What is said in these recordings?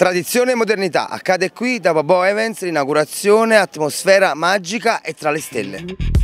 Tradizione e modernità, accade qui da Babò Evans, l'inaugurazione, atmosfera magica e tra le stelle.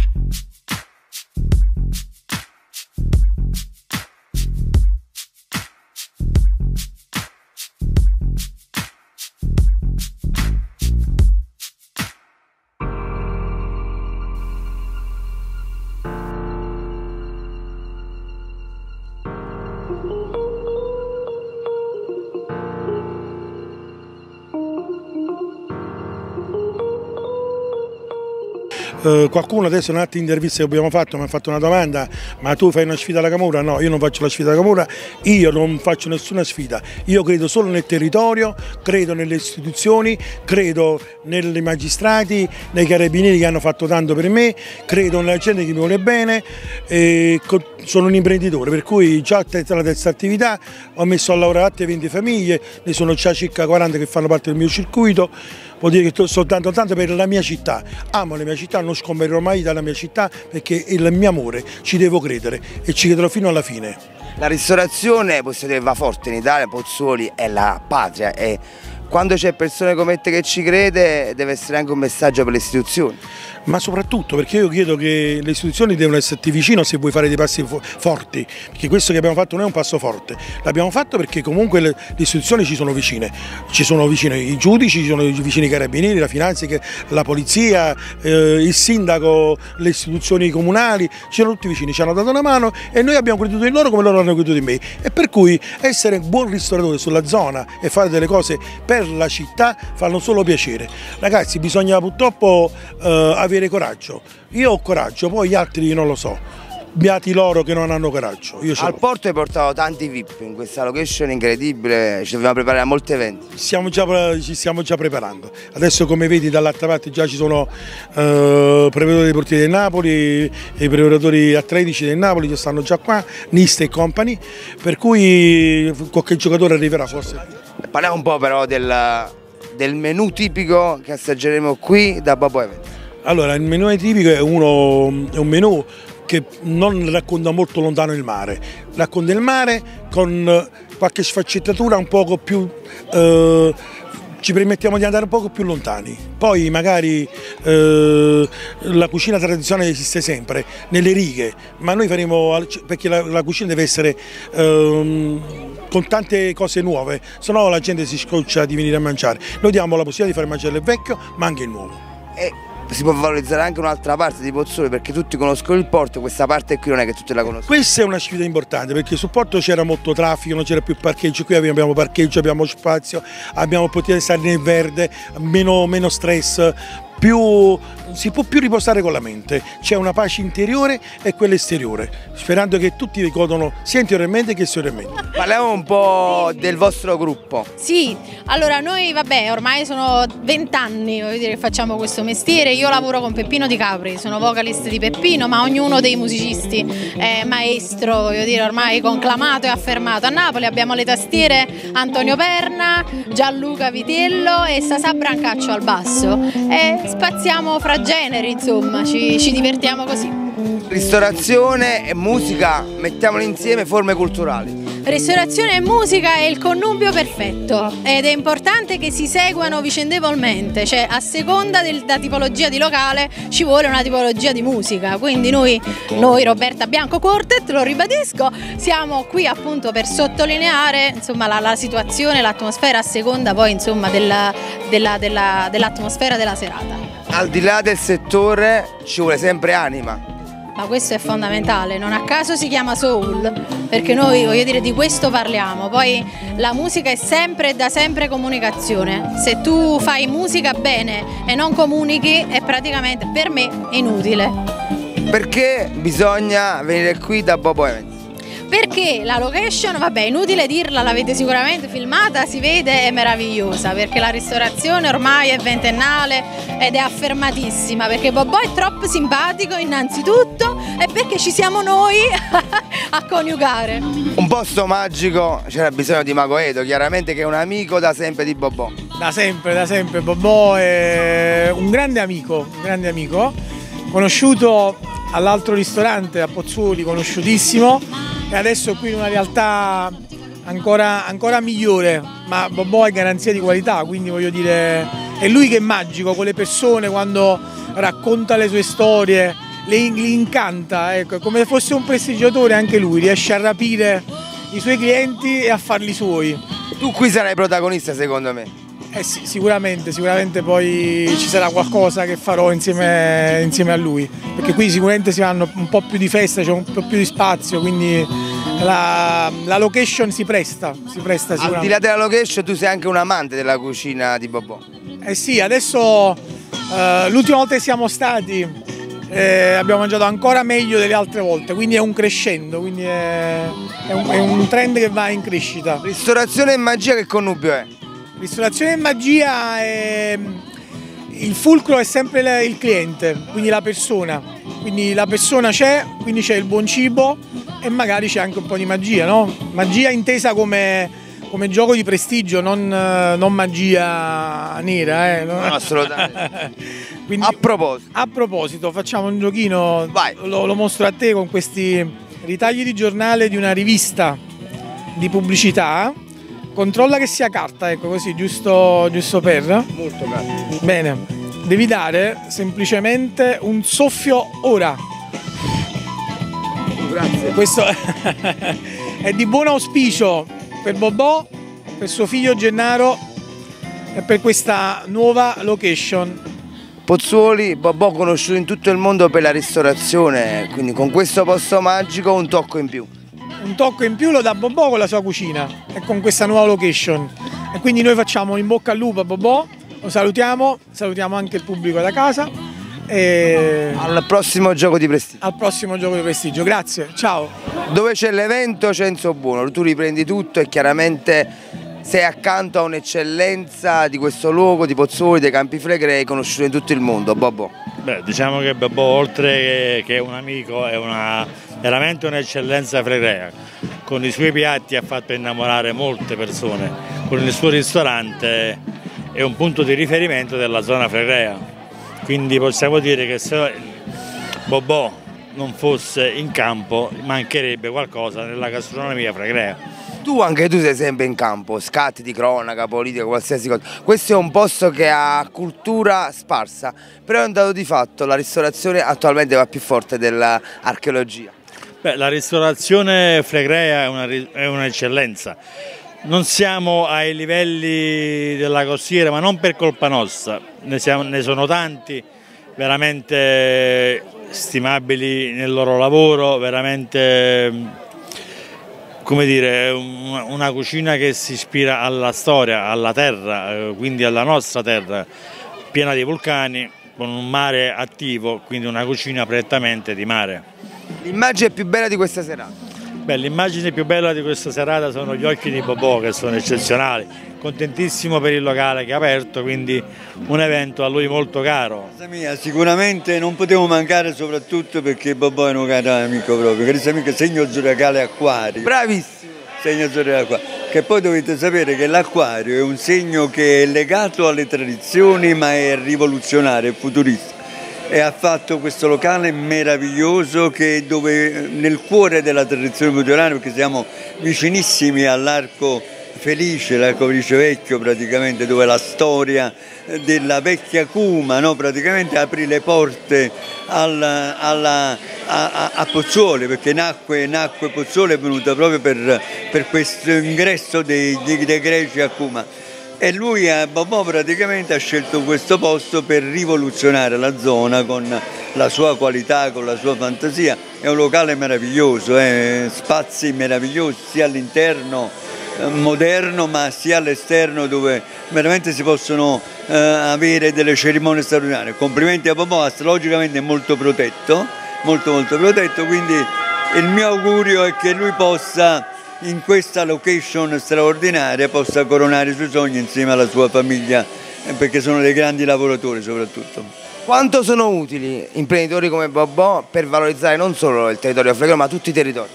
Eh, qualcuno adesso in un'altra intervista che abbiamo fatto mi ha fatto una domanda, ma tu fai una sfida alla Camura? No, io non faccio la sfida alla Camura, io non faccio nessuna sfida, io credo solo nel territorio, credo nelle istituzioni, credo nei magistrati, nei carabinieri che hanno fatto tanto per me, credo nella gente che mi vuole bene, sono un imprenditore, per cui già la terza attività ho messo a lavorare altre 20 famiglie, ne sono già circa 40 che fanno parte del mio circuito, vuol dire che sto dando tanto per la mia città, amo la mia città, non scomparirò mai dalla mia città perché è il mio amore, ci devo credere e ci crederò fino alla fine. La ristorazione, possiamo dire, va forte in Italia, Pozzuoli è la patria e quando c'è persone come te che ci crede deve essere anche un messaggio per le istituzioni. Ma soprattutto perché io credo che le istituzioni devono esserti vicino se vuoi fare dei passi forti, perché questo che abbiamo fatto noi è un passo forte, l'abbiamo fatto perché comunque le, istituzioni ci sono vicine, ci sono vicini i giudici, ci sono vicini i carabinieri, la finanza, la polizia, eh, il sindaco, le istituzioni comunali, ci sono tutti vicini, ci hanno dato una mano e noi abbiamo creduto in loro come loro hanno creduto in me. E per cui essere un buon ristoratore sulla zona e fare delle cose per la città fanno solo piacere. Ragazzi bisogna purtroppo eh, avere coraggio. Io ho coraggio, poi gli altri non lo so. Beati loro che non hanno coraggio. Al porto hai portato tanti VIP in questa location incredibile, ci dobbiamo preparare a molti eventi. Siamo già, ci stiamo già preparando. Adesso come vedi dall'altra parte già ci sono eh, preparatori dei portieri del Napoli i preparatori atletici del Napoli che stanno già qua, Niste e company, per cui qualche giocatore arriverà forse. Parliamo un po' però del, del menù tipico che assaggeremo qui da Babbo Event. Allora, il menù tipico è, uno, è un menù che non racconta molto lontano il mare, racconta il mare con qualche sfaccettatura un poco più... Eh, ci permettiamo di andare un poco più lontani. Poi magari eh, la cucina tradizionale esiste sempre, nelle righe, ma noi faremo, perché la, la cucina deve essere eh, con tante cose nuove, se no la gente si scoccia di venire a mangiare. Noi diamo la possibilità di fare mangiare il vecchio ma anche il nuovo. E si può valorizzare anche un'altra parte di Pozzuoli perché tutti conoscono il porto, questa parte qui non è che tutti la conoscono. Questa è una sfida importante perché sul porto c'era molto traffico, non c'era più parcheggio, qui abbiamo parcheggio, abbiamo spazio, abbiamo potuto stare nel verde, meno, meno stress, più, si può più riposare con la mente, c'è una pace interiore e quella esteriore, sperando che tutti godano sia interiormente che esteriormente. Parliamo un po' del vostro gruppo. Sì, allora noi vabbè ormai sono vent'anni che facciamo questo mestiere, io lavoro con Peppino Di Capri, sono vocalist di Peppino, ma ognuno dei musicisti è maestro, voglio dire, ormai conclamato e affermato. A Napoli abbiamo le tastiere Antonio Perna, Gianluca Vitello e Sasà Brancaccio al basso. E spaziamo fra generi, insomma, ci, ci divertiamo così. Ristorazione e musica, mettiamole insieme, forme culturali. Ristorazione e musica è il connubio perfetto ed è importante che si seguano vicendevolmente, cioè a seconda della tipologia di locale ci vuole una tipologia di musica, quindi noi, noi Roberta Bianco Quartet, lo ribadisco, siamo qui appunto per sottolineare insomma, la, la, situazione, l'atmosfera a seconda poi insomma, dell'atmosfera della, della, dell della serata. Al di là del settore ci vuole sempre anima ma questo è fondamentale, non a caso si chiama soul, perché noi voglio dire di questo parliamo, poi la musica è sempre e da sempre comunicazione, se tu fai musica bene e non comunichi è praticamente per me inutile. Perché bisogna venire qui da Bobo Events? Perché la location, vabbè inutile dirla, l'avete sicuramente filmata, si vede, è meravigliosa perché la ristorazione ormai è ventennale ed è affermatissima perché Bobò è troppo simpatico innanzitutto e perché ci siamo noi a coniugare. Un posto magico, c'era bisogno di Magoedo, chiaramente che è un amico da sempre di Bobò. Da sempre, da sempre, Bobò è un grande amico, un grande amico, conosciuto all'altro ristorante a Pozzuoli, conosciutissimo e adesso qui in una realtà ancora, ancora migliore, ma Bobò è garanzia di qualità, quindi voglio dire, è lui che è magico con le persone quando racconta le sue storie, le, li incanta, ecco, come se fosse un prestigiatore anche lui, riesce a rapire i suoi clienti e a farli suoi. Tu qui sarai protagonista secondo me. Eh sì, sicuramente, sicuramente poi ci sarà qualcosa che farò insieme, insieme, a lui, perché qui sicuramente si fanno un po' più di festa, c'è un po' più di spazio, quindi la, la location si presta, si presta Al di là della location tu sei anche un amante della cucina di Bobò. Eh sì, adesso eh, l'ultima volta che siamo stati eh, abbiamo mangiato ancora meglio delle altre volte, quindi è un crescendo, quindi è, è, un, è un trend che va in crescita. Ristorazione e magia che connubio è? Ristorazione e magia è... Il fulcro è sempre il cliente, quindi la persona. Quindi la persona c'è, quindi c'è il buon cibo e magari c'è anche un po' di magia, no? Magia intesa come, come gioco di prestigio, non, non magia nera. Eh? No, assolutamente. quindi, a proposito. A proposito, facciamo un giochino, lo, lo mostro a te con questi ritagli di giornale di una rivista di pubblicità Controlla che sia carta, ecco così, giusto, giusto per. Molto carta. Bene, devi dare semplicemente un soffio ora. Grazie. Questo è di buon auspicio per Bobò, per suo figlio Gennaro e per questa nuova location. Pozzuoli, Bobò conosciuto in tutto il mondo per la ristorazione, quindi con questo posto magico un tocco in più un tocco in più lo dà Bobò con la sua cucina e con questa nuova location. E quindi noi facciamo in bocca al lupo a Bobò, lo salutiamo, salutiamo anche il pubblico da casa. E... Al prossimo gioco di prestigio. Al prossimo gioco di prestigio, grazie, ciao. Dove c'è l'evento Censo Buono, tu riprendi tutto e chiaramente sei accanto a un'eccellenza di questo luogo, di Pozzuoli, dei Campi Flegrei, conosciuto in tutto il mondo, Bobò. Beh, diciamo che Bobò oltre che un amico è una, veramente un'eccellenza flegrea, con i suoi piatti ha fatto innamorare molte persone, con il suo ristorante è un punto di riferimento della zona flegrea, quindi possiamo dire che se Bobò non fosse in campo mancherebbe qualcosa nella gastronomia flegrea tu anche tu sei sempre in campo, scatti di cronaca, politica, qualsiasi cosa. Questo è un posto che ha cultura sparsa, però è un dato di fatto, la ristorazione attualmente va più forte dell'archeologia. La ristorazione flegrea è un'eccellenza. non siamo ai livelli della costiera, ma non per colpa nostra, ne, siamo, ne sono tanti veramente stimabili nel loro lavoro, veramente come dire, una cucina che si ispira alla storia, alla terra, eh, quindi alla nostra terra, piena di vulcani, con un mare attivo, quindi una cucina prettamente di mare. L'immagine più bella di questa serata? l'immagine più bella di questa serata sono gli occhi di Bobò che sono eccezionali, contentissimo per il locale che ha aperto, quindi un evento a lui molto caro. Mia, sicuramente non potevo mancare soprattutto perché Bobò è un caro amico proprio, carissimo amico, segno zodiacale acquario. Bravissimo! Segno zodiacale acquario, che poi dovete sapere che l'acquario è un segno che è legato alle tradizioni ma è rivoluzionario, è futurista e ha fatto questo locale meraviglioso che dove, nel cuore della tradizione mediterranea perché siamo vicinissimi all'arco felice, l'arco felice vecchio praticamente dove la storia della vecchia Cuma no? praticamente aprì le porte alla, alla, a, a, Pozzuoli perché nacque, nacque Pozzuoli è venuta proprio per, per questo ingresso dei, dei, dei greci a Cuma e lui a Bobò praticamente ha scelto questo posto per rivoluzionare la zona con la sua qualità, con la sua fantasia. È un locale meraviglioso, eh? spazi meravigliosi sia all'interno eh, moderno ma sia all'esterno dove veramente si possono eh, avere delle cerimonie straordinarie. Complimenti a Bobò, astrologicamente è molto protetto, molto molto protetto, quindi il mio augurio è che lui possa in questa location straordinaria possa coronare i suoi sogni insieme alla sua famiglia eh, perché sono dei grandi lavoratori soprattutto. Quanto sono utili imprenditori come Bobò per valorizzare non solo il territorio flegro ma tutti i territori?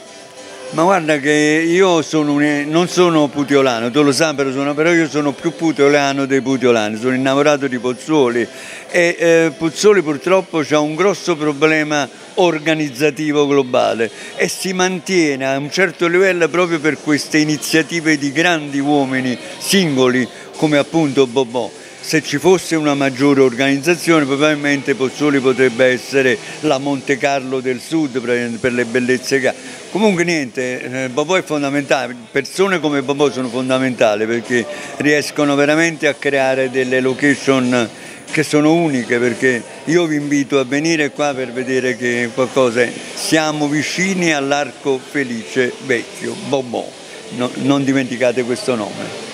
Ma guarda che io sono un, non sono puteolano, tu lo sai però, sono, però io sono più puteolano dei puteolani, sono innamorato di Pozzuoli. E eh, Pozzuoli purtroppo ha un grosso problema organizzativo globale e si mantiene a un certo livello proprio per queste iniziative di grandi uomini singoli come appunto Bobò se ci fosse una maggiore organizzazione probabilmente Pozzuoli potrebbe essere la Monte Carlo del Sud per le bellezze che ha. Comunque niente, eh, Bobò è fondamentale, persone come Bobò sono fondamentali perché riescono veramente a creare delle location che sono uniche perché io vi invito a venire qua per vedere che qualcosa è. Siamo vicini all'arco felice vecchio, Bobò, no, non dimenticate questo nome.